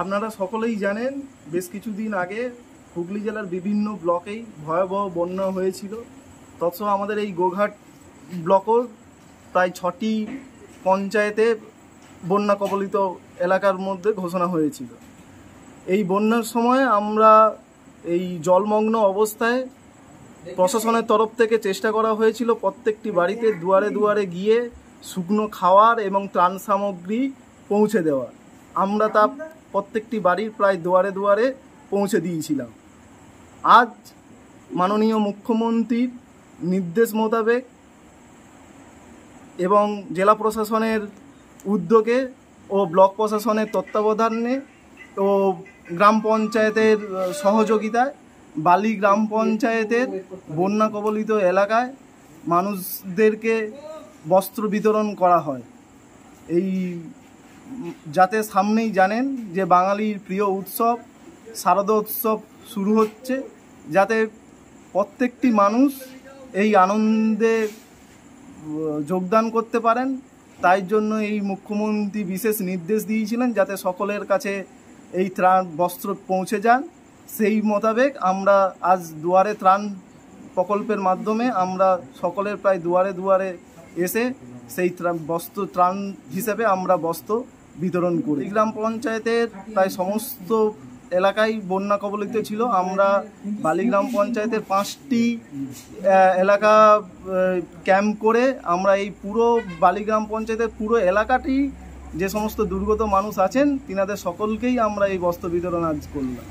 আপনারা সকলেই জানেন, বেশ কিছুদিন আগে হুগলি জেলার বিভিন্ন ব্লকেই ভয়াবহ বন্যা হয়েছিল। তৎস আমাদের এই গোঘাট ব্লকও প্রায় ছটি পঞ্চায়েতে বন্যা কবলিত এলাকার মধ্যে ঘোষণা হয়েছিল। এই বন্যার সময় আমরা এই জলমগ্ন অবস্থায় প্রশাসনের তরফ থেকে চেষ্টা করা হয়েছিল প্রত্যেকটি বাড়িতে দুয়ারে দুয়ারে গিয়ে শুকনো খাওয়ার এবং ত্রাণ সামগ্রী পৌঁছে দেওয়া আমরা তা প্রত্যেকটি বাড়ির প্রায় দুয়ারে দুয়ারে পৌঁছে দিয়েছিলাম। আজ মাননীয় মুখ্যমন্ত্রীর নির্দেশ মোতাবেক এবং জেলা প্রশাসনের উদ্যোগে ও ব্লক প্রশাসনের তত্ত্বাবধানে ও গ্রাম পঞ্চায়েতের সহযোগিতায় বালি গ্রাম পঞ্চায়েতের বন্যা কবলিত এলাকায় মানুষদেরকে বস্ত্র বিতরণ করা হয়। এই যাতে সামনেই জানেন যে বাঙালির প্রিয় উৎসব শারদোৎসব শুরু হচ্ছে, যাতে প্রত্যেকটি মানুষ এই আনন্দে যোগদান করতে পারেন। তাই জন্য এই মুখ্যমন্ত্রী বিশেষ নির্দেশ দিয়েছিলেন যাতে সকলের কাছে এই ত্রাণ বস্ত্র পৌঁছে যান। সেই মোতাবেক আমরা আজ দুয়ারে ত্রাণ প্রকল্পের মাধ্যমে আমরা সকলের প্রায় দুয়ারে দুয়ারে এসে সেই বস্ত্র ত্রাণ হিসেবে আমরা বস্ত্র বিতরণ করি। গ্রাম পঞ্চায়েতের প্রায় সমস্ত এলাকায় বন্যা কবলিত ছিল। আমরা বালিগ্রাম পঞ্চায়েতের পাঁচটি এলাকা ক্যাম্প করে আমরা এই পুরো বালিগ্রাম পঞ্চায়েতের পুরো এলাকাটি যে সমস্ত দুর্গত মানুষ আছেন, তিনাদের সকলকেই আমরা এই বস্ত্র বিতরণ আজ করলাম।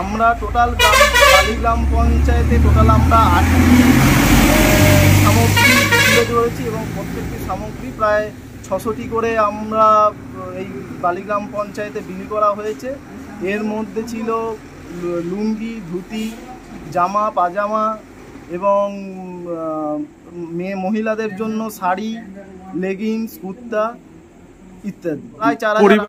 আমরা টোটাল গ্রাম বালিগ্রাম পঞ্চায়েতে টোটাল আমরা আটটি সামগ্রী তুলে ধরেছি এবং প্রত্যেকটি সামগ্রী প্রায় ছশোটি করে আমরা এই বালিগ্রাম পঞ্চায়েতে বিলি করা হয়েছে। এর মধ্যে ছিল লুঙ্গি, ধুতি, জামা, পাজামা এবং মেয়ে মহিলাদের জন্য শাড়ি, লেগিংস, কুর্তা ইত্যাদি। প্রায় চার হাজার